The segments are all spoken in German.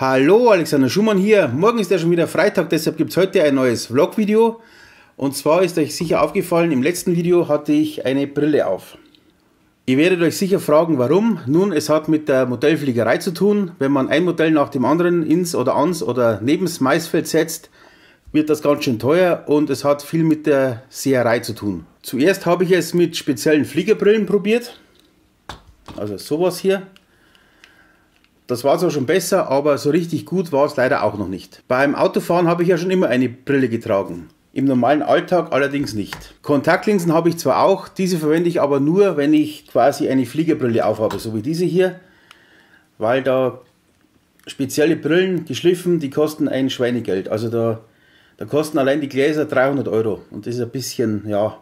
Hallo, Alexander Schumann hier. Morgen ist ja schon wieder Freitag, deshalb gibt es heute ein neues Vlog-Video. Und zwar ist euch sicher aufgefallen, im letzten Video hatte ich eine Brille auf. Ihr werdet euch sicher fragen, warum. Nun, es hat mit der Modellfliegerei zu tun. Wenn man ein Modell nach dem anderen ins oder ans oder neben das Maisfeld setzt, wird das ganz schön teuer und es hat viel mit der Seherei zu tun. Zuerst habe ich es mit speziellen Fliegerbrillen probiert. Also sowas hier. Das war zwar schon besser, aber so richtig gut war es leider auch noch nicht. Beim Autofahren habe ich ja schon immer eine Brille getragen. Im normalen Alltag allerdings nicht. Kontaktlinsen habe ich zwar auch, diese verwende ich aber nur, wenn ich quasi eine Fliegerbrille aufhabe, so wie diese hier, weil da spezielle Brillen geschliffen, die kosten ein Schweinegeld. Also da, da kosten allein die Gläser 300 Euro und das ist ein bisschen, ja,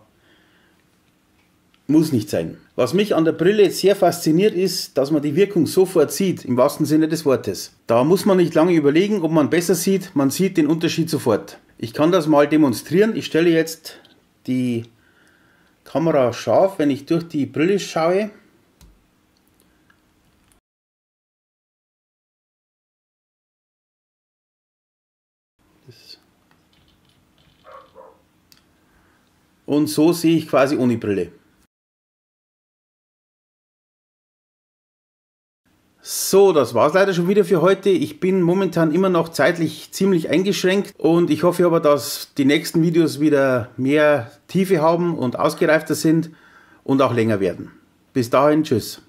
muss nicht sein. Was mich an der Brille sehr fasziniert ist, dass man die Wirkung sofort sieht, im wahrsten Sinne des Wortes. Da muss man nicht lange überlegen, ob man besser sieht, man sieht den Unterschied sofort. Ich kann das mal demonstrieren. Ich stelle jetzt die Kamera scharf, wenn ich durch die Brille schaue. Und so sehe ich quasi ohne Brille. So, das war's leider schon wieder für heute. Ich bin momentan immer noch zeitlich ziemlich eingeschränkt und ich hoffe aber, dass die nächsten Videos wieder mehr Tiefe haben und ausgereifter sind und auch länger werden. Bis dahin, tschüss.